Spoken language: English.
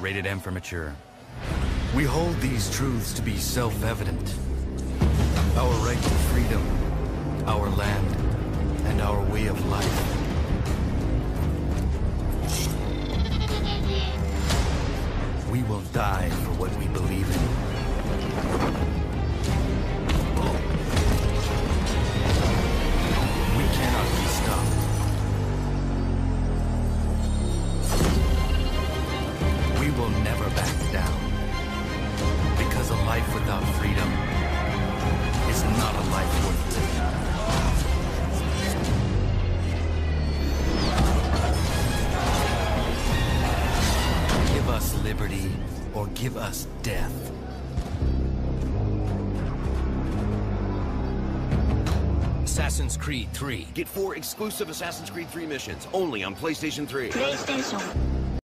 Rated M for mature. We hold these truths to be self-evident. Our right to freedom, our land, and our way of life. We will die for what we believe in. Life without freedom is not a life worth living. Give us liberty or give us death. Assassin's Creed 3. Get four exclusive Assassin's Creed 3 missions only on PlayStation 3. PlayStation